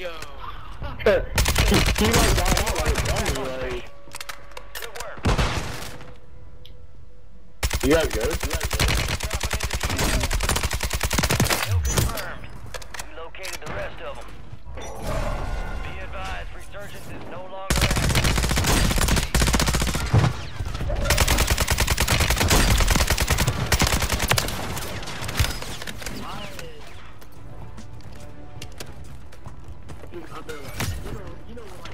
Yo. he like got out like a dummy, like. Good work. You guys good? You guys good? Kill confirmed. We located the rest of them. Be advised, resurgence is no longer active. fucking other. You know, you know what?